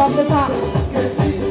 from the top.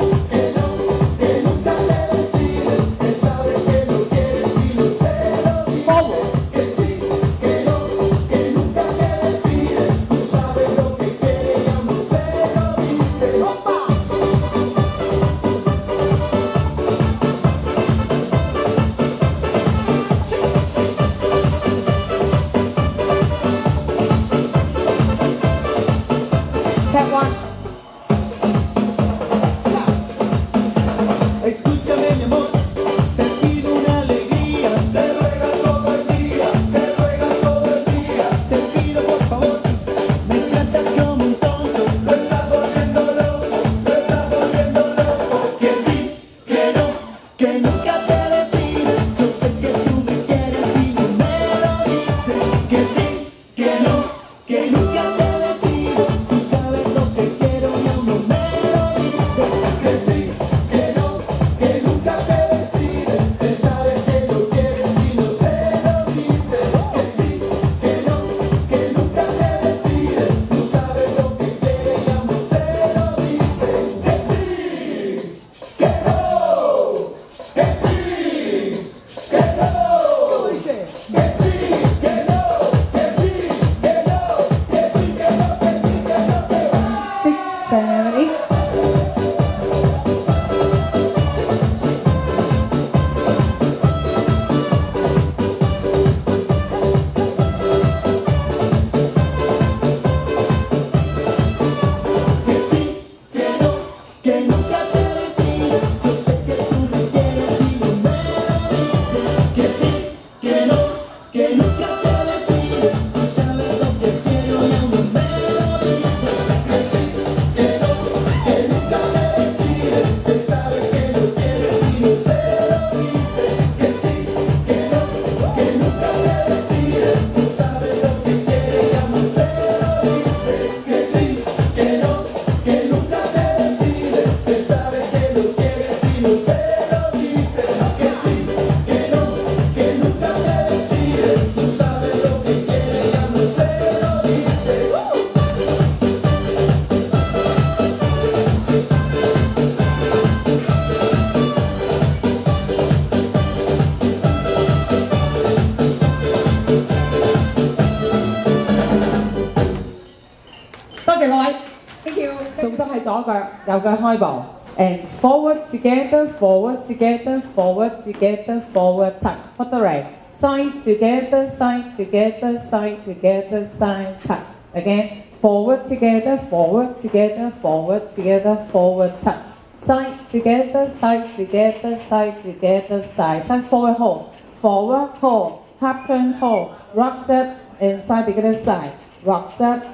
系左脚，右脚开步。And forward together, forward together, forward together, forward touch. Put the right. Side together, side together, side together, side touch. Again. Forward together, forward together, forward together, forward touch. Side together, side together, side together, side touch. Forward hold. Forward hold. Half turn hold. Rock step and side together side. Rock step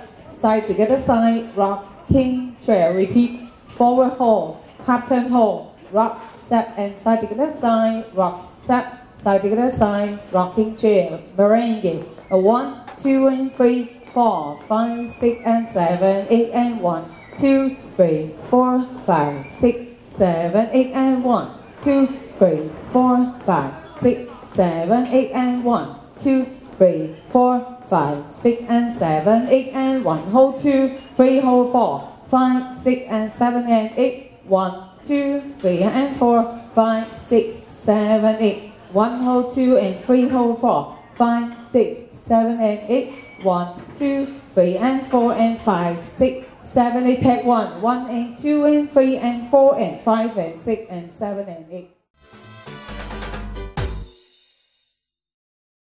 side together side, rocking chair. Repeat. Forward hold, half turn hold, rock step and side together side, rock step, side together side, rocking chair. Merengue. A one, two and three, four, five, six and seven, eight and one, two, three, four, five, six, seven, eight and one, two, three, four, five, six, seven, eight and one, two, three, four, five, six and seven, eight and one. Hold two, three, hold four, five, six and seven and eight. One, two, three and four, five, six, seven, eight. One, hold two and three, hold four, five, six, seven and eight. One, two, three and four and five, six, seven, eight. Take one. One and two and three and four and five and six and seven and eight.